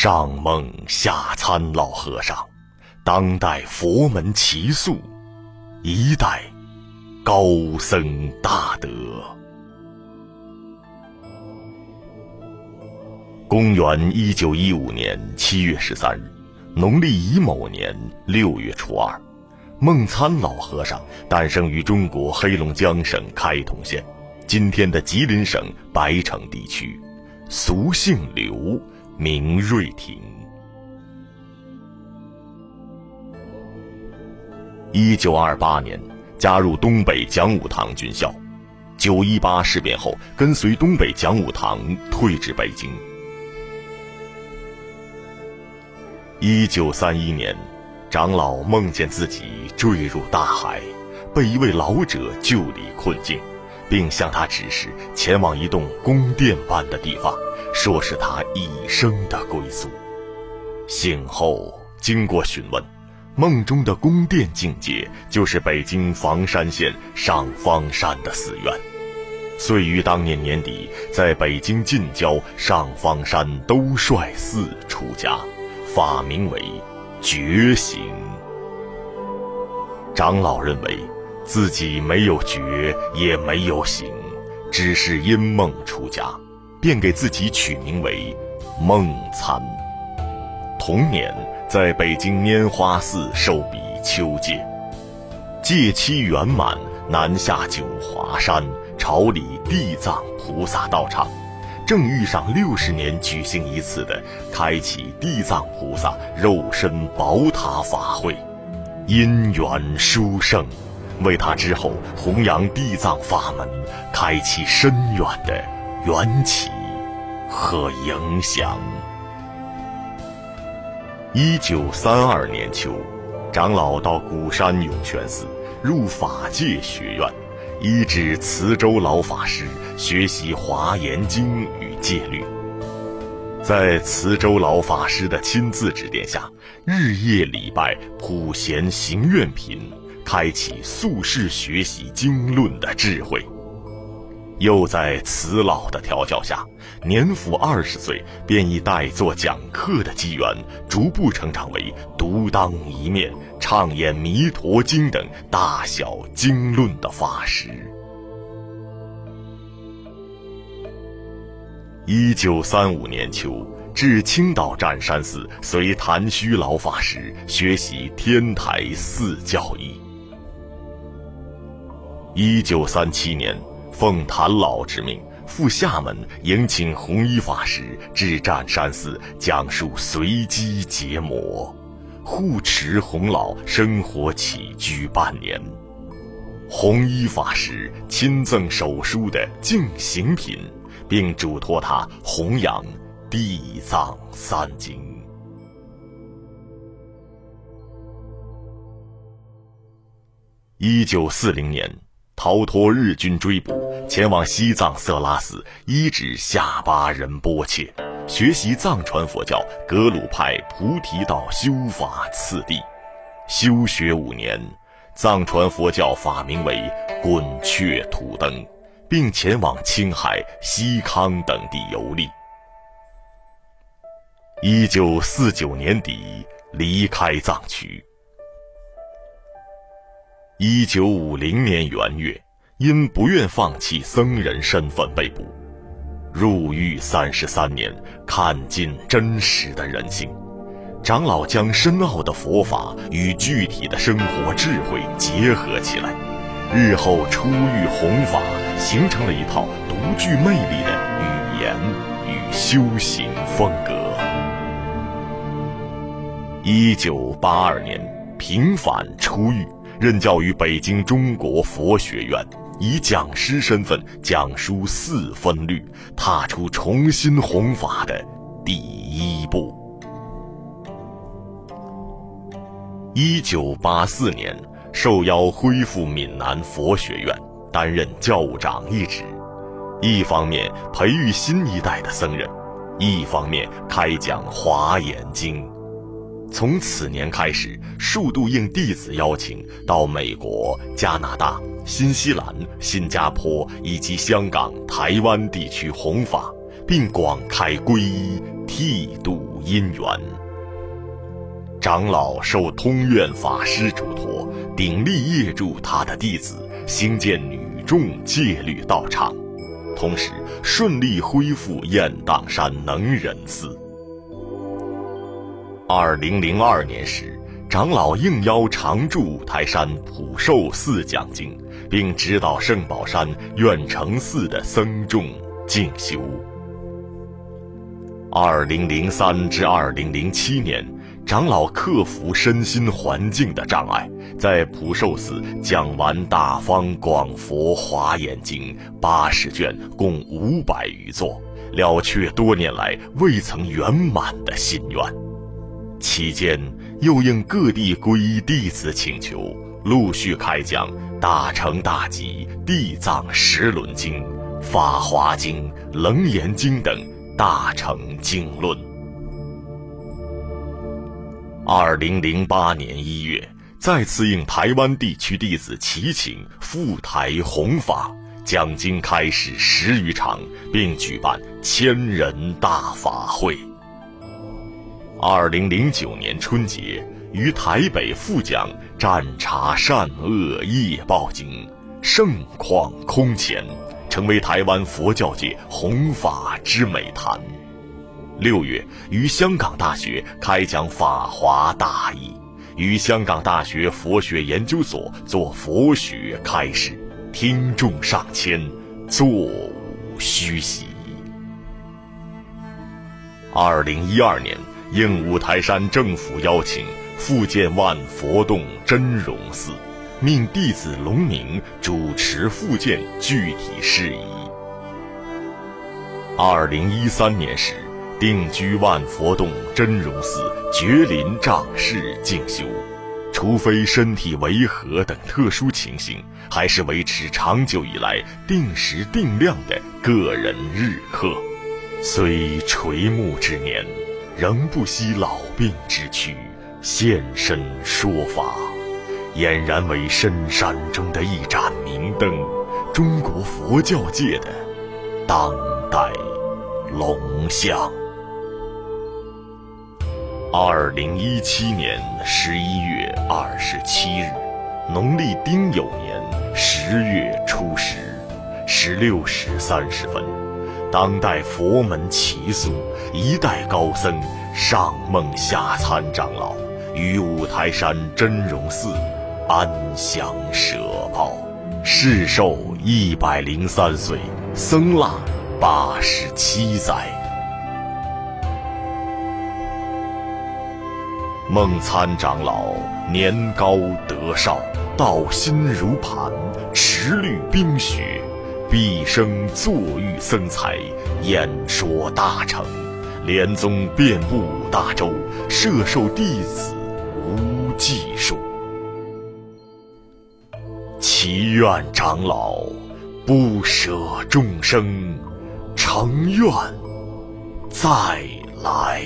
上梦下参老和尚，当代佛门奇宿，一代高僧大德。公元一九一五年七月十三日，农历乙卯年六月初二，梦参老和尚诞生于中国黑龙江省开通县，今天的吉林省白城地区，俗姓刘，名瑞廷。一九二八年，加入东北讲武堂军校。九一八事变后，跟随东北讲武堂退至北京。一九三一年，长老梦见自己坠入大海，被一位老者救离困境，并向他指示前往一栋宫殿般的地方，说是他一生的归宿。醒后经过询问，梦中的宫殿境界就是北京房山县上方山的寺院，遂于当年年底在北京近郊上方山兜率寺出家。法名为觉醒。长老认为自己没有觉，也没有醒，只是因梦出家，便给自己取名为梦参。同年，在北京拈花寺受比丘戒，戒期圆满，南下九华山，朝礼地藏菩萨道场。正遇上六十年举行一次的开启地藏菩萨肉身宝塔法会，因缘殊胜，为他之后弘扬地藏法门开启深远的缘起和影响。一九三二年秋，长老到鼓山涌泉寺入法界学院。依止慈州老法师学习《华严经》与戒律，在慈州老法师的亲自指点下，日夜礼拜，普贤行愿品，开启宿世学习经论的智慧。又在慈老的调教下，年甫二十岁，便以代做讲课的机缘，逐步成长为独当一面。畅演《弥陀经》等大小经论的法师。一九三五年秋，至青岛湛山寺随谭虚老法师学习天台四教义。一九三七年，奉谭老之命，赴厦门迎请弘一法师至湛山寺讲述随机结魔。护持洪老生活起居半年，弘一法师亲赠手书的净行品，并嘱托他弘扬地藏三经。一九四零年，逃脱日军追捕，前往西藏色拉寺依止下巴仁波切。学习藏传佛教格鲁派菩提道修法次第，修学五年，藏传佛教法名为滚雀土灯，并前往青海、西康等地游历。一九四九年底离开藏区。一九五零年元月，因不愿放弃僧人身份被捕。入狱三十三年，看尽真实的人性。长老将深奥的佛法与具体的生活智慧结合起来，日后出狱弘法，形成了一套独具魅力的语言与修行风格。一九八二年平反出狱，任教于北京中国佛学院。以讲师身份讲书四分律，踏出重新弘法的第一步。一九八四年，受邀恢复闽南佛学院，担任教务长一职，一方面培育新一代的僧人，一方面开讲《华严经》。从此年开始，数度应弟子邀请，到美国、加拿大。新西兰、新加坡以及香港、台湾地区弘法，并广开皈依，剃度因缘。长老受通愿法师嘱托，鼎力业助他的弟子兴建女众戒律道场，同时顺利恢复雁荡山能仁寺。二零零二年时，长老应邀常驻五台山普寿寺讲经，并指导圣宝山愿成寺的僧众静修。二零零三至二零零七年。长老克服身心环境的障碍，在普寿寺讲完《大方广佛华严经》八十卷，共五百余座，了却多年来未曾圆满的心愿。期间，又应各地皈依弟子请求，陆续开讲《大乘大集》《地藏十轮经》《法华经》《楞严经》等大乘经论。二零零八年一月，再次应台湾地区弟子祈请赴台弘法讲经，开始十余场，并举办千人大法会。二零零九年春节，于台北复讲《占察善恶业报经》，盛况空前，成为台湾佛教界弘法之美谈。六月，于香港大学开讲《法华大义》，于香港大学佛学研究所做佛学开示，听众上千，座无虚席。二零一二年，应五台山政府邀请，复建万佛洞真容寺，命弟子龙明主持复建具体事宜。二零一三年时。定居万佛洞真容寺觉林仗室静修，除非身体违和等特殊情形，还是维持长久以来定时定量的个人日课。虽垂暮之年，仍不惜老病之躯，现身说法，俨然为深山中的一盏明灯，中国佛教界的当代龙象。二零一七年十一月二十七日，农历丁酉年十月初十，十六时三十分，当代佛门奇俗一代高僧上梦下参长老于五台山真容寺安详舍报，世寿一百零三岁，僧腊八十七载。梦参长老年高德少，道心如磐，持律冰雪，毕生坐育僧才，演说大乘，莲宗遍布五大洲，摄受弟子无计数。祈愿长老不舍众生，成愿再来。